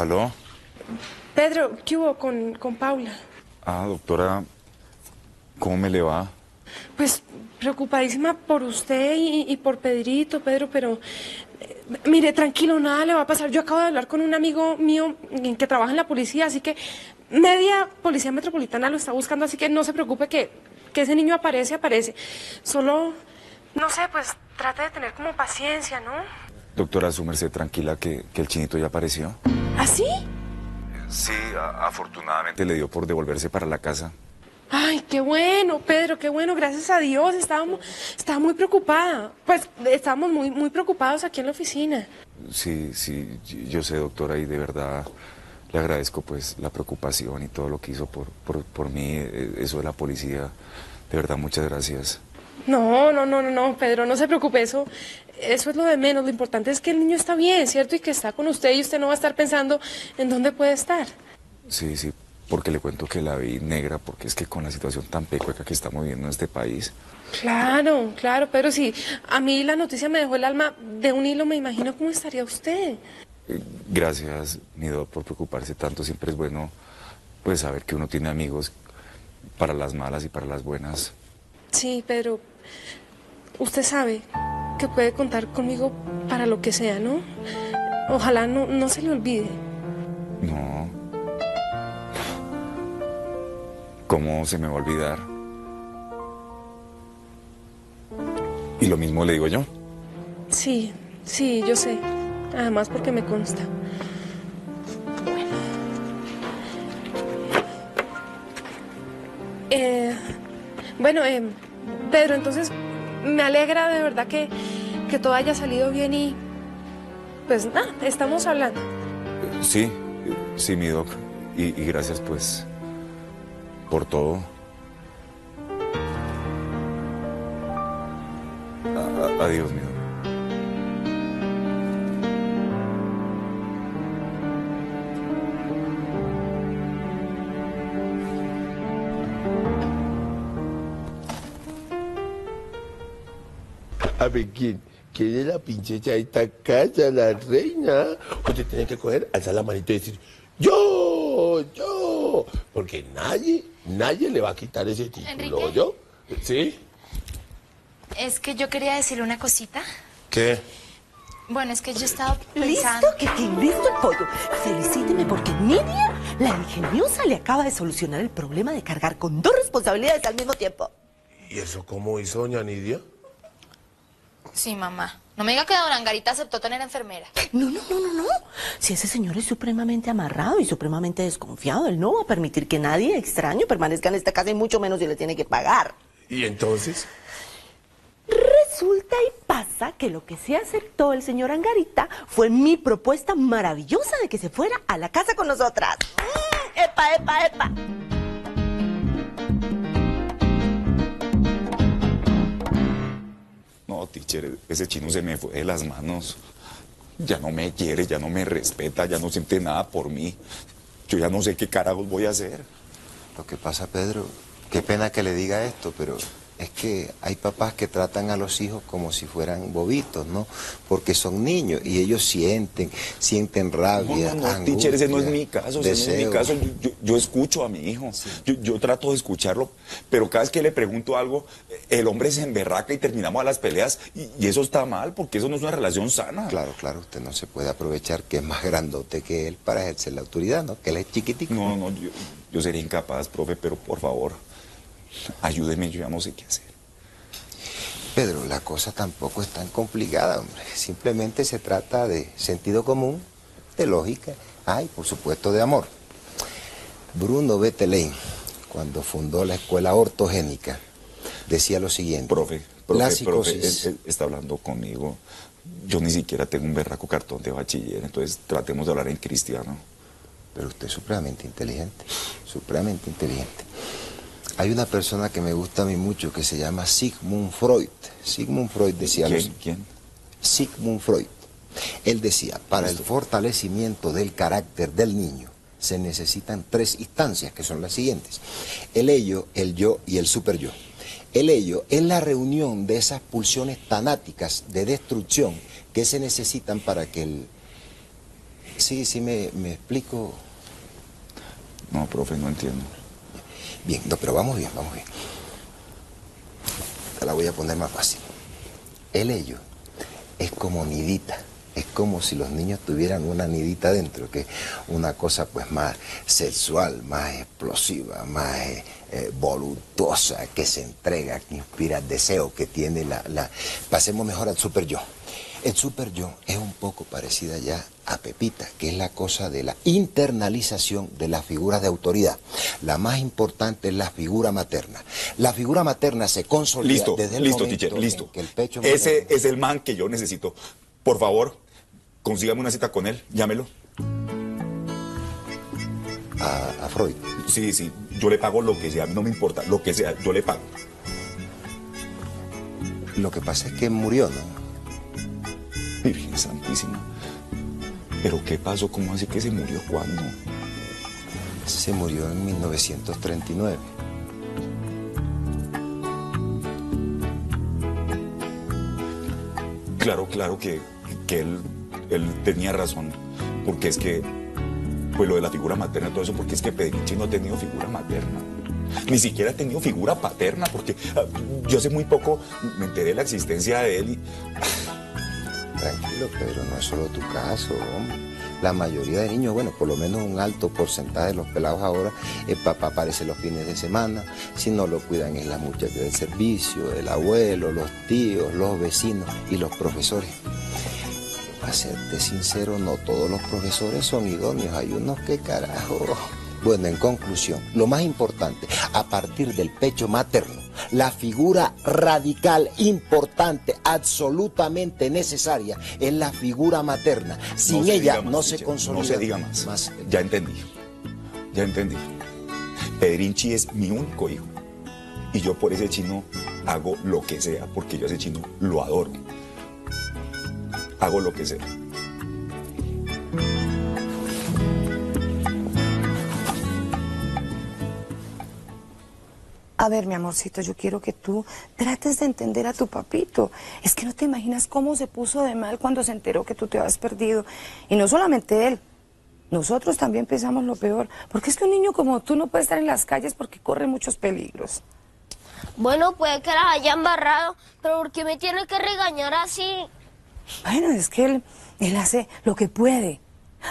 ¿Aló? Pedro, ¿qué hubo con, con Paula? Ah, doctora, ¿cómo me le va? Pues preocupadísima por usted y, y por Pedrito, Pedro, pero eh, mire, tranquilo, nada le va a pasar. Yo acabo de hablar con un amigo mío que trabaja en la policía, así que media policía metropolitana lo está buscando, así que no se preocupe que, que ese niño aparece, aparece. Solo, no sé, pues trate de tener como paciencia, ¿no? Doctora, súmerse tranquila que, que el chinito ya apareció. ¿Así? Sí, a- afortunadamente le dio por devolverse para la casa. Ay, qué bueno, Pedro, qué bueno, gracias a Dios. Estábamos, estaba muy preocupada. Pues estábamos muy, muy preocupados aquí en la oficina. Sí, sí, yo sé, doctora, y de verdad le agradezco pues la preocupación y todo lo que hizo por, por, por mí, eh, eso de la policía. De verdad, muchas gracias. No, no, no, no, no, Pedro, no se preocupe, eso, eso es lo de menos. Lo importante es que el niño está bien, ¿cierto? Y que está con usted y usted no va a estar pensando en dónde puede estar. Sí, sí, porque le cuento que la vi negra, porque es que con la situación tan pecueca que estamos viviendo en este país, Claro, claro, Pedro, sí. A mí la noticia me dejó el alma de un hilo, me imagino cómo estaría usted. eh, gracias, Nido, por preocuparse tanto. Siempre es bueno pues saber que uno tiene amigos para las malas y para las buenas. Sí, Pedro, usted sabe que puede contar conmigo para lo que sea, ¿no? Ojalá no, no se le olvide. No. ¿Cómo se me va a olvidar? Y lo mismo le digo yo. Sí, sí, yo sé. Además porque me consta. Bueno. Eh, bueno, eh, Pedro, entonces me alegra de verdad que, que todo haya salido bien y pues nada, estamos hablando. Sí, sí, mi doc. Y, gracias, pues, por todo. Adiós, mi doc. ¿Quién? ¿Quién es la princesa de esta casa, la reina? Usted tiene que coger, alzar la manito y decir, yo, yo. Porque nadie, nadie le va a quitar ese título, Enrique. ¿yo? ¿Sí? Es que yo quería decirle una cosita. ¿Qué? Bueno, es que yo he estado Listo, que listo el pollo. Felicíteme porque Nidia, la ingeniosa, le acaba de solucionar el problema de cargar con dos responsabilidades al mismo tiempo. ¿Y eso cómo hizo doña Nidia? Sí, mamá. No me diga que Don Angarita aceptó tener enfermera. No, no, no, no, no. Si ese señor es supremamente amarrado y supremamente desconfiado, él no va a permitir que nadie extraño permanezca en esta casa y mucho menos si le tiene que pagar. ¿Y entonces? Resulta y pasa que lo que se aceptó el señor Angarita fue mi propuesta maravillosa de que se fuera a la casa con nosotras. Mm, ¡Epa, epa, epa! Ese chino se me fue de las manos. Ya no me quiere, ya no me respeta, ya no siente nada por mí. Yo ya no sé qué carajos voy a hacer. Lo que pasa, Pedro, qué pena que le diga esto, pero es que hay papás que tratan a los hijos como si fueran bobitos, ¿no? Porque son niños y ellos sienten, sienten No, rabia, no, no, teacher, ese no es mi caso, ese no es mi caso. Yo, yo- escucho a mi hijo, yo, yo trato de escucharlo, pero cada vez que le pregunto algo, el hombre se emberraca y terminamos a las peleas, y, y eso está mal, porque eso no es una relación sana. Claro, claro, usted no se puede aprovechar que es más grandote que él para ejercer la autoridad, ¿no? Que él es chiquitico. No, no, yo, yo sería incapaz, profe, pero por favor, ayúdeme, yo ya no sé qué hacer. Pedro, la cosa tampoco es tan complicada, hombre. Simplemente se trata de sentido común, de lógica, ay, por supuesto, de amor. Bruno Bettelheim, cuando fundó la escuela ortogénica, decía lo siguiente. Profe, profe, la profe, psicosis. él- él está hablando conmigo. Yo ni siquiera tengo un berraco cartón de bachiller, entonces tratemos de hablar en cristiano. Pero usted es supremamente inteligente, supremamente inteligente. Hay una persona que me gusta a mí mucho que se llama Sigmund Freud. Sigmund Freud decía ¿Quién? ¿Quién? Sigmund Freud. Él decía, para el fortalecimiento del carácter del niño se necesitan tres instancias que son las siguientes. El ello, el yo y el superyo. El ello es la reunión de esas pulsiones tanáticas de destrucción que se necesitan para que el, Sí, sí, me, me explico. No, profe, no entiendo. Bien, no, pero vamos bien, vamos bien. Te la voy a poner más fácil. El ello es como nidita. Es como si los niños tuvieran una nidita dentro, que es una cosa pues más sexual, más explosiva, más eh, eh, voluptuosa, que se entrega, que inspira deseo, que tiene la, la... Pasemos mejor al super yo. El super yo es un poco parecida ya a Pepita, que es la cosa de la internalización de las figuras de autoridad. La más importante es la figura materna. La figura materna se consolida Listo, desde el listo, momento teacher, listo. en que el pecho Ese materno- es el man que yo necesito. Por favor, consígame una cita con él, llámelo. a, a Freud. Sí, sí, yo le pago lo que sea, a mí no me importa, lo que sea, yo le pago. Lo que pasa es que murió, ¿no? Virgen Santísima. ¿Pero qué pasó? ¿Cómo así que se murió? ¿Cuándo? Se murió en 1939. Claro, claro que, que él, él tenía razón, porque es que, pues lo de la figura materna y todo eso, porque es que Pedrinchi no ha tenido figura materna. Ni siquiera ha tenido figura paterna, porque ah, yo hace muy poco me enteré de la existencia de él y... Tranquilo, Pedro, no es solo tu caso, hombre. La mayoría de niños, bueno, por lo menos un alto porcentaje de los pelados ahora, el papá aparece los fines de semana, si no lo cuidan es la muchacha del servicio, el abuelo, los tíos, los vecinos y los profesores. Para serte sincero, no todos los profesores son idóneos, hay unos que carajo. Bueno, en conclusión, lo más importante, a partir del pecho materno, la figura radical, importante, absolutamente necesaria, es la figura materna. Sin No ella más, no se consolida. No se diga más. más Ya entendí. Ya entendí. Pedrinchi es mi único hijo. Y yo por ese chino hago lo que sea, porque yo a ese chino lo adoro. Hago lo que sea. A ver, mi amorcito, yo quiero que tú trates de entender a tu papito. Es que no te imaginas cómo se puso de mal cuando se enteró que tú te habías perdido. Y no solamente él, nosotros también pensamos lo peor. Porque es que un niño como tú no puede estar en las calles porque corre muchos peligros. Bueno, puede que las haya embarrado, pero ¿por qué me tiene que regañar así? Bueno, es que él, él hace lo que puede.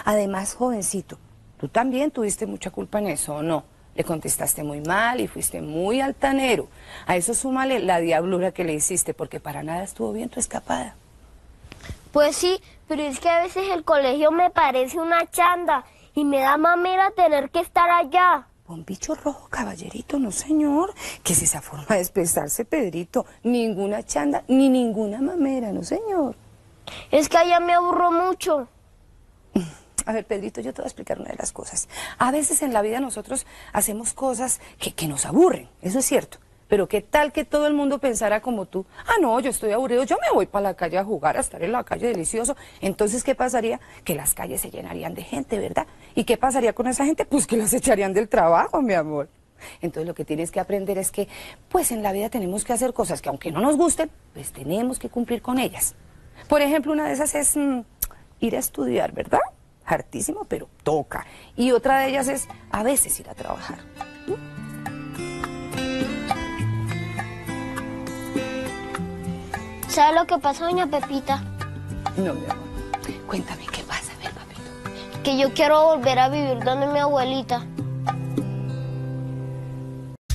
Además, jovencito, tú también tuviste mucha culpa en eso, ¿o no? Le contestaste muy mal y fuiste muy altanero. A eso súmale la diablura que le hiciste, porque para nada estuvo bien tu escapada. Pues sí, pero es que a veces el colegio me parece una chanda y me da mamera tener que estar allá. Un bicho rojo, caballerito, no señor. ¿Qué es esa forma de expresarse, Pedrito? Ninguna chanda ni ninguna mamera, no señor. Es que allá me aburro mucho. A ver, Pedrito, yo te voy a explicar una de las cosas. A veces en la vida nosotros hacemos cosas que, nos aburren, eso es cierto. Pero qué tal que todo el mundo pensara como tú, ah, no, yo estoy aburrido, yo me voy para la calle a jugar, a estar en la calle delicioso. Entonces, ¿qué pasaría? Que las calles se llenarían de gente, ¿verdad? ¿Y qué pasaría con esa gente? Pues que las echarían del trabajo, mi amor. Entonces lo que tienes que aprender es que, pues en la vida tenemos que hacer cosas que aunque no nos gusten, pues tenemos que cumplir con ellas. Por ejemplo, una de esas es mm, ir a estudiar, ¿verdad? Hartísimo, pero toca. Y otra de ellas es a veces ir a trabajar. ¿Sabe lo que pasa, doña Pepita? No, mi amor. Cuéntame, ¿qué pasa? A ver, papito. Que yo quiero volver a vivir donde mi abuelita.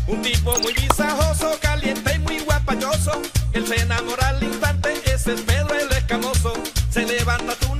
Un tipo muy visajoso, caliente y muy guapachoso. Él se enamora al instante, ese es Pedro el escamoso. Se levanta tu